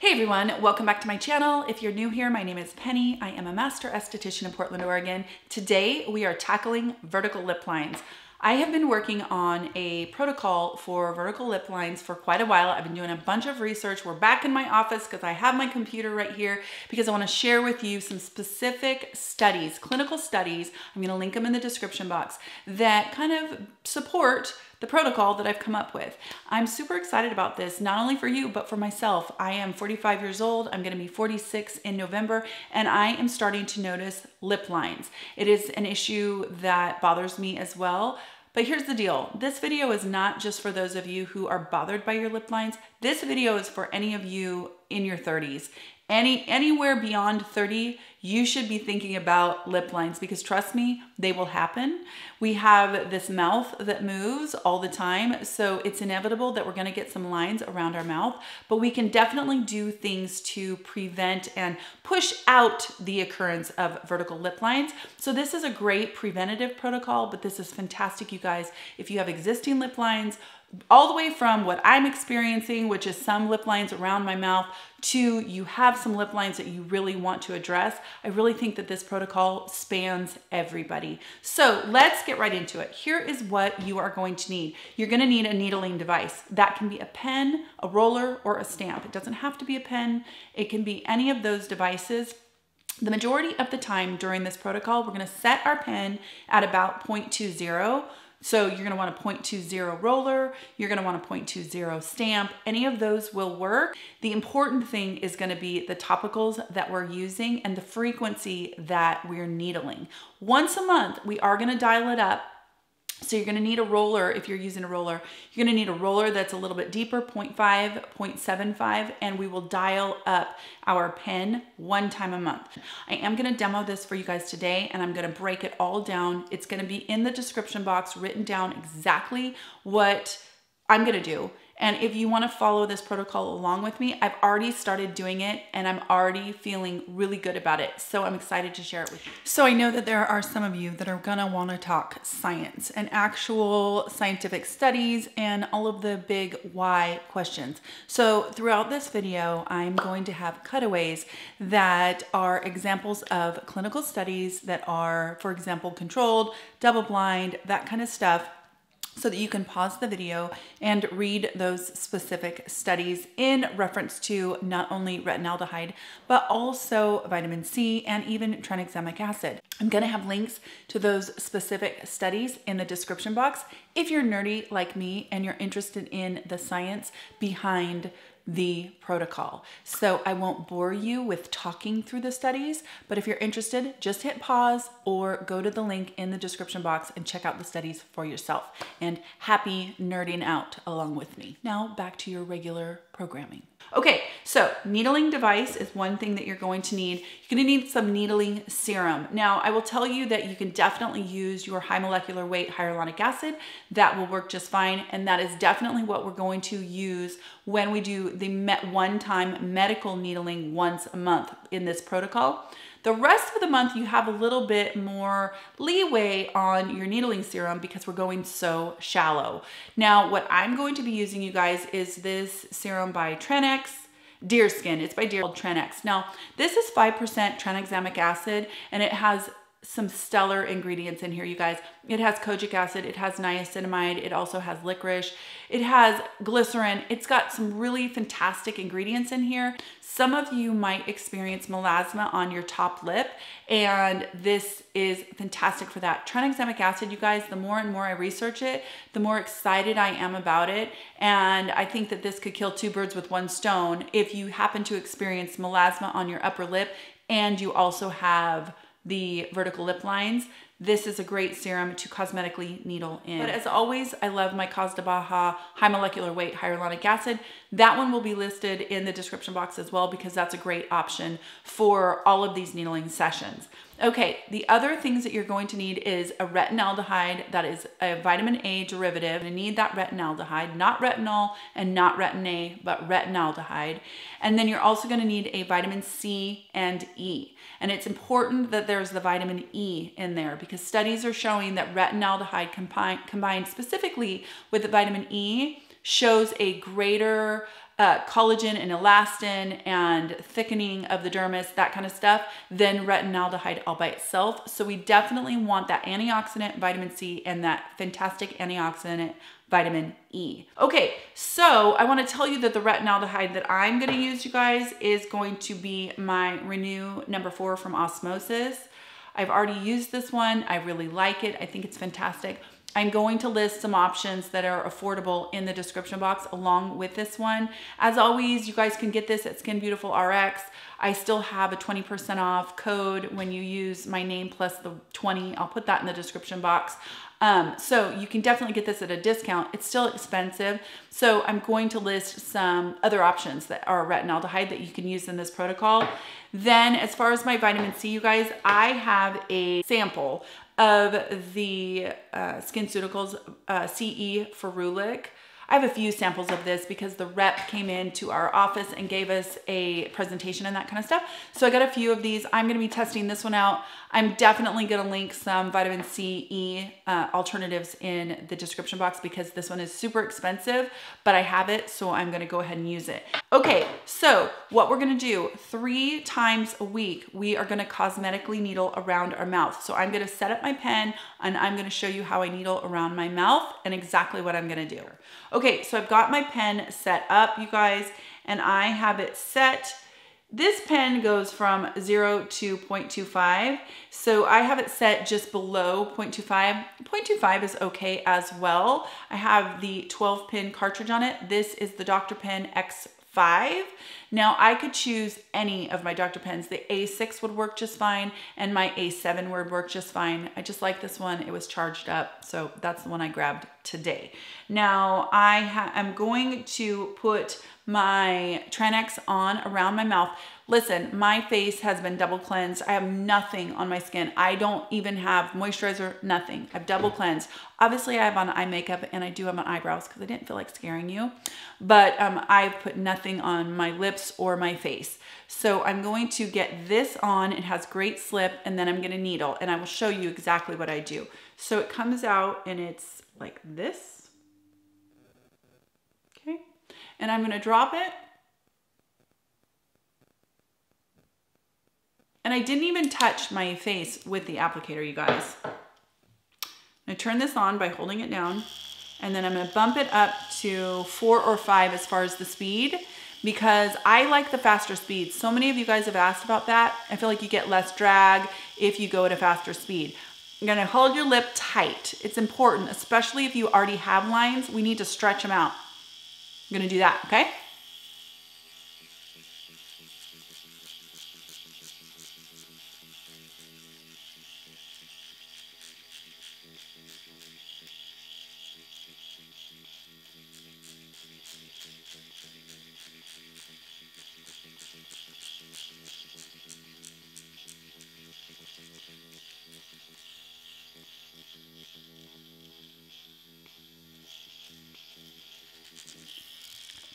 Hey everyone, welcome back to my channel. If you're new here, my name is Penny. I am a master esthetician in Portland, Oregon. Today we are tackling vertical lip lines. I have been working on a protocol for vertical lip lines for quite a while. I've been doing a bunch of research. We're back in my office because I have my computer right here because I want to share with you some specific studies, clinical studies. I'm going to link them in the description box that kind of support the protocol that I've come up with. I'm super excited about this, not only for you, but for myself. I am 45 years old. I'm gonna be 46 in November, and I am starting to notice lip lines. It is an issue that bothers me as well. But here's the deal. This video is not just for those of you who are bothered by your lip lines. This video is for any of you in your 30s any anywhere beyond 30 you should be thinking about lip lines because trust me they will happen. We have this mouth that moves all the time so it's inevitable that we're going to get some lines around our mouth but we can definitely do things to prevent and push out the occurrence of vertical lip lines. So this is a great preventative protocol but this is fantastic you guys. If you have existing lip lines all the way from what I'm experiencing, which is some lip lines around my mouth, to you have some lip lines that you really want to address. I really think that this protocol spans everybody. So let's get right into it. Here is what you are going to need. You're gonna need a needling device. That can be a pen, a roller, or a stamp. It doesn't have to be a pen. It can be any of those devices. The majority of the time during this protocol, we're gonna set our pen at about 0.20 so you're gonna want a 0.20 roller, you're gonna want a 0.20 stamp, any of those will work. The important thing is gonna be the topicals that we're using and the frequency that we're needling. Once a month, we are gonna dial it up so you're gonna need a roller if you're using a roller. You're gonna need a roller that's a little bit deeper, 0.5, 0.75, and we will dial up our pen one time a month. I am gonna demo this for you guys today and I'm gonna break it all down. It's gonna be in the description box written down exactly what I'm gonna do and if you wanna follow this protocol along with me, I've already started doing it and I'm already feeling really good about it. So I'm excited to share it with you. So I know that there are some of you that are gonna wanna talk science and actual scientific studies and all of the big why questions. So throughout this video, I'm going to have cutaways that are examples of clinical studies that are, for example, controlled, double blind, that kind of stuff so that you can pause the video and read those specific studies in reference to not only retinaldehyde, but also vitamin C and even tranexamic acid. I'm gonna have links to those specific studies in the description box if you're nerdy like me and you're interested in the science behind the protocol. So I won't bore you with talking through the studies, but if you're interested, just hit pause or go to the link in the description box and check out the studies for yourself. And happy nerding out along with me. Now back to your regular programming. Okay, so needling device is one thing that you're going to need. You're gonna need some needling serum. Now, I will tell you that you can definitely use your high molecular weight hyaluronic acid. That will work just fine, and that is definitely what we're going to use when we do the one-time medical needling once a month in this protocol. The rest of the month, you have a little bit more leeway on your needling serum because we're going so shallow. Now, what I'm going to be using, you guys, is this serum by Tranex. Deer Skin. It's by Dear Tranex. Now, this is 5% tranexamic acid and it has some stellar ingredients in here, you guys. It has kojic acid, it has niacinamide, it also has licorice, it has glycerin. It's got some really fantastic ingredients in here. Some of you might experience melasma on your top lip, and this is fantastic for that. Tranexamic acid, you guys, the more and more I research it, the more excited I am about it. And I think that this could kill two birds with one stone if you happen to experience melasma on your upper lip and you also have the vertical lip lines, this is a great serum to cosmetically needle in. But as always, I love my Cos De Baha high molecular weight hyaluronic acid. That one will be listed in the description box as well because that's a great option for all of these needling sessions. Okay, the other things that you're going to need is a retinaldehyde that is a vitamin A derivative. You need that retinaldehyde, not retinol and not retin A, but retinaldehyde. And then you're also gonna need a vitamin C and E. And it's important that there's the vitamin E in there because studies are showing that retinaldehyde combined, combined specifically with the vitamin E shows a greater uh, collagen and elastin and thickening of the dermis, that kind of stuff, than retinaldehyde all by itself. So we definitely want that antioxidant vitamin C and that fantastic antioxidant vitamin E. Okay, so I wanna tell you that the retinaldehyde that I'm gonna use, you guys, is going to be my Renew number four from Osmosis. I've already used this one. I really like it. I think it's fantastic. I'm going to list some options that are affordable in the description box along with this one. As always, you guys can get this at Skin Beautiful RX. I still have a 20% off code when you use my name plus the 20. I'll put that in the description box. Um, so you can definitely get this at a discount. It's still expensive. So I'm going to list some other options that are retinaldehyde that you can use in this protocol. Then as far as my vitamin C, you guys, I have a sample of the uh, SkinCeuticals uh, CE Ferulic. I have a few samples of this because the rep came into our office and gave us a presentation and that kind of stuff. So I got a few of these. I'm gonna be testing this one out. I'm definitely gonna link some vitamin C, E uh, alternatives in the description box because this one is super expensive, but I have it, so I'm gonna go ahead and use it. Okay, so what we're gonna do, three times a week, we are gonna cosmetically needle around our mouth. So I'm gonna set up my pen and I'm gonna show you how I needle around my mouth and exactly what I'm gonna do. Okay, so I've got my pen set up, you guys, and I have it set this pen goes from 0 to 0.25, so I have it set just below 0.25. 0.25 is okay as well. I have the 12 pin cartridge on it. This is the Dr. Pen X5. Now I could choose any of my Dr. Pens. The A6 would work just fine and my A7 would work just fine. I just like this one. It was charged up, so that's the one I grabbed today. Now I am going to put my Tranex on around my mouth. Listen, my face has been double cleansed. I have nothing on my skin. I don't even have moisturizer, nothing. I've double cleansed. Obviously, I have on eye makeup and I do have on eyebrows because I didn't feel like scaring you. But um, I've put nothing on my lips or my face. So I'm going to get this on. It has great slip and then I'm going to needle and I will show you exactly what I do. So it comes out and it's like this okay? and I'm gonna drop it. And I didn't even touch my face with the applicator, you guys. I turn this on by holding it down and then I'm gonna bump it up to four or five as far as the speed because I like the faster speed. So many of you guys have asked about that. I feel like you get less drag if you go at a faster speed. You're gonna hold your lip tight. It's important, especially if you already have lines, we need to stretch them out. I'm gonna do that, okay?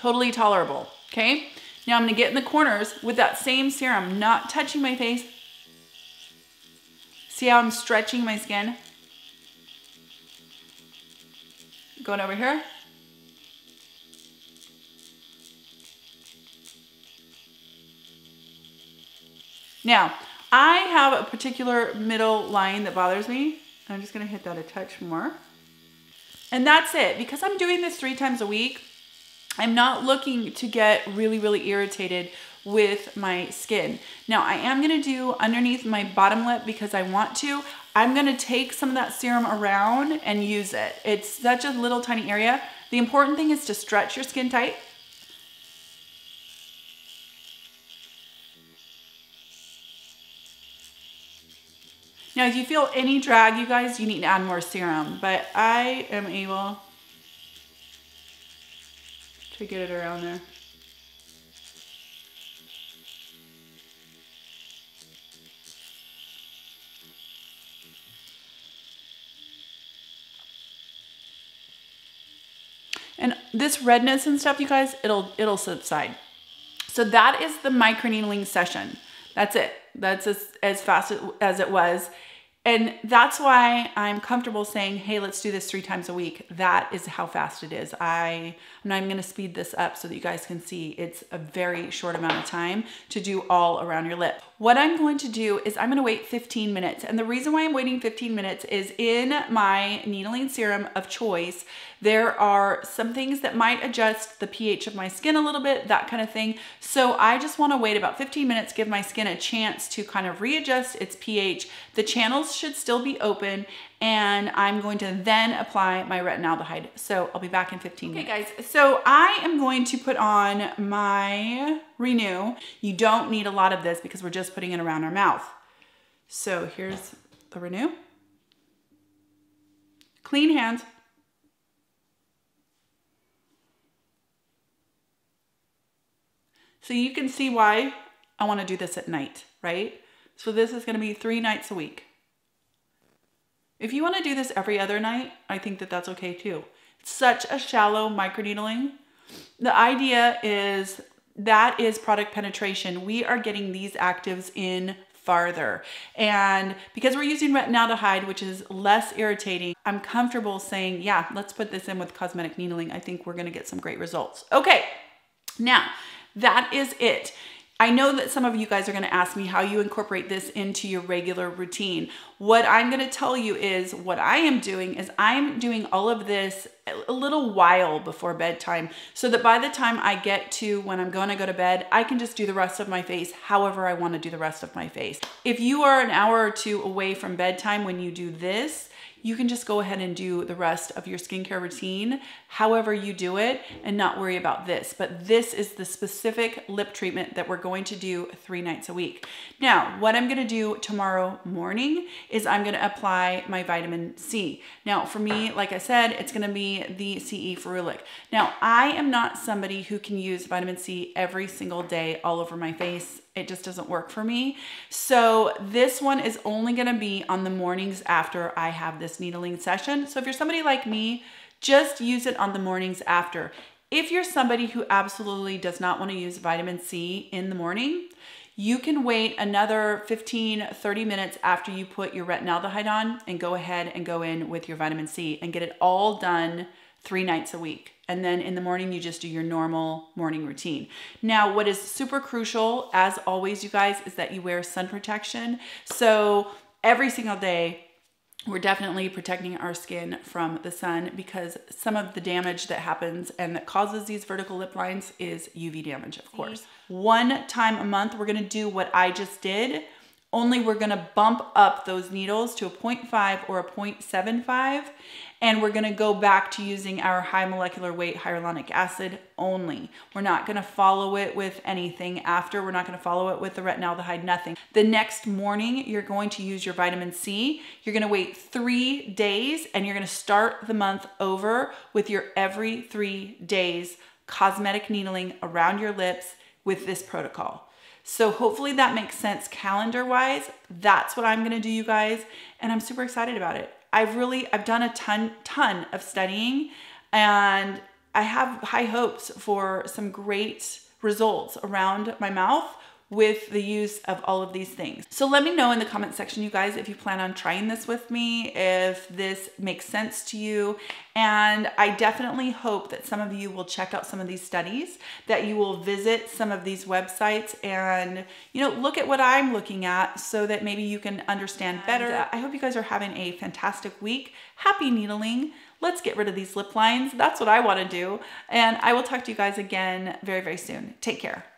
Totally tolerable, okay? Now I'm gonna get in the corners with that same serum, not touching my face. See how I'm stretching my skin? Going over here. Now, I have a particular middle line that bothers me. I'm just gonna hit that a touch more. And that's it. Because I'm doing this three times a week, I'm not looking to get really, really irritated with my skin. Now I am gonna do underneath my bottom lip because I want to. I'm gonna take some of that serum around and use it. It's such a little tiny area. The important thing is to stretch your skin tight. Now, if you feel any drag, you guys, you need to add more serum, but I am able to get it around there. And this redness and stuff, you guys, it'll it'll subside. So that is the microneedling session. That's it. That's as, as fast as it was. And that's why I'm comfortable saying, hey, let's do this three times a week. That is how fast it is. I, I'm gonna speed this up so that you guys can see it's a very short amount of time to do all around your lip. What I'm going to do is I'm gonna wait 15 minutes. And the reason why I'm waiting 15 minutes is in my needling serum of choice, there are some things that might adjust the pH of my skin a little bit, that kind of thing. So I just wanna wait about 15 minutes, give my skin a chance to kind of readjust its pH. The channels should still be open and I'm going to then apply my retinaldehyde. So I'll be back in 15 minutes. okay, guys, so I am going to put on my Renew. You don't need a lot of this because we're just putting it around our mouth. So here's the Renew. Clean hands. So you can see why I wanna do this at night, right? So this is gonna be three nights a week. If you wanna do this every other night, I think that that's okay too. It's such a shallow microneedling. The idea is that is product penetration. We are getting these actives in farther. And because we're using retinaldehyde, which is less irritating, I'm comfortable saying, yeah, let's put this in with cosmetic needling. I think we're gonna get some great results. Okay, now that is it. I know that some of you guys are gonna ask me how you incorporate this into your regular routine. What I'm gonna tell you is what I am doing is I'm doing all of this a little while before bedtime so that by the time I get to when I'm gonna go to bed, I can just do the rest of my face however I wanna do the rest of my face. If you are an hour or two away from bedtime when you do this, you can just go ahead and do the rest of your skincare routine however you do it and not worry about this. But this is the specific lip treatment that we're going to do three nights a week. Now, what I'm gonna do tomorrow morning is I'm gonna apply my vitamin C. Now, for me, like I said, it's gonna be the CE Ferulic. Now, I am not somebody who can use vitamin C every single day all over my face it just doesn't work for me. So this one is only gonna be on the mornings after I have this needling session. So if you're somebody like me, just use it on the mornings after. If you're somebody who absolutely does not wanna use vitamin C in the morning, you can wait another 15, 30 minutes after you put your retinaldehyde on and go ahead and go in with your vitamin C and get it all done three nights a week. And then in the morning, you just do your normal morning routine. Now, what is super crucial, as always, you guys, is that you wear sun protection. So every single day, we're definitely protecting our skin from the sun because some of the damage that happens and that causes these vertical lip lines is UV damage, of course. One time a month, we're gonna do what I just did, only we're gonna bump up those needles to a 0.5 or a 0.75 and we're gonna go back to using our high molecular weight hyaluronic acid only. We're not gonna follow it with anything after. We're not gonna follow it with the retinaldehyde, nothing. The next morning, you're going to use your vitamin C. You're gonna wait three days and you're gonna start the month over with your every three days cosmetic needling around your lips with this protocol. So hopefully that makes sense calendar wise. That's what I'm gonna do, you guys. And I'm super excited about it. I've really, I've done a ton, ton of studying and I have high hopes for some great results around my mouth with the use of all of these things. So let me know in the comment section, you guys, if you plan on trying this with me, if this makes sense to you. And I definitely hope that some of you will check out some of these studies, that you will visit some of these websites and, you know, look at what I'm looking at so that maybe you can understand better. And, uh, I hope you guys are having a fantastic week. Happy needling let's get rid of these lip lines. That's what I want to do. And I will talk to you guys again very, very soon. Take care.